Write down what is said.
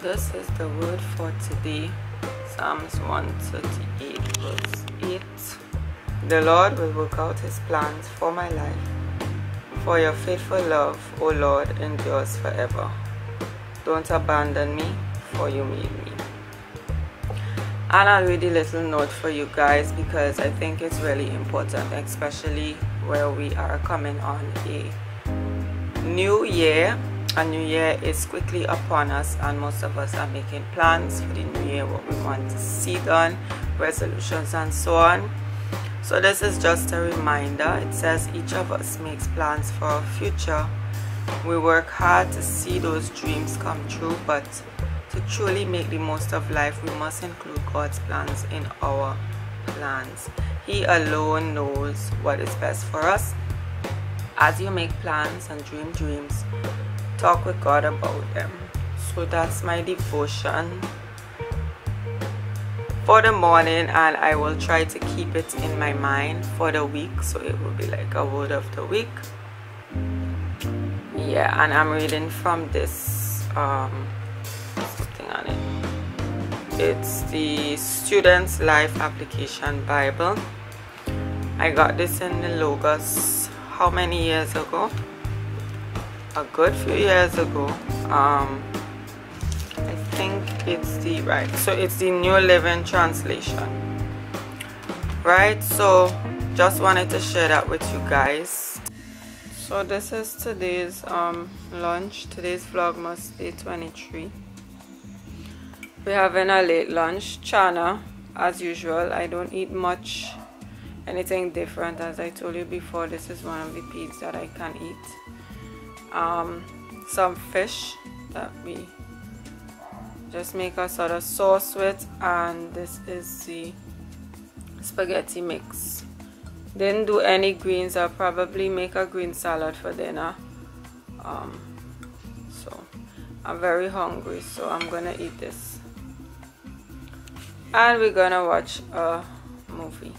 this is the word for today. Psalms 138 verse 8 The Lord will work out his plans for my life for your faithful love O Lord endures forever. Don't abandon me for you made me. And I'll read a little note for you guys because I think it's really important especially where we are coming on a new year a new year is quickly upon us and most of us are making plans for the new year what we want to see done resolutions and so on. So this is just a reminder. It says each of us makes plans for our future. We work hard to see those dreams come true but to truly make the most of life we must include god's plans in our plans. He alone knows what is best for us. As you make plans and dream dreams talk with God about them. So that's my devotion for the morning and I will try to keep it in my mind for the week so it will be like a word of the week. Yeah, and I'm reading from this um something on it. It's the Students Life Application Bible. I got this in the Logos how many years ago? A good few years ago um, I think it's the right so it's the New Living Translation. Right so just wanted to share that with you guys. So this is today's um, lunch. Today's vlogmas day 23 we're having a late lunch. Chana as usual I don't eat much anything different. As I told you before this is one of the peas that I can eat um, some fish that we just make a sort of sauce with and this is the spaghetti mix. Didn't do any greens. I'll probably make a green salad for dinner. Um, so I'm very hungry so I'm gonna eat this. And we're gonna watch a movie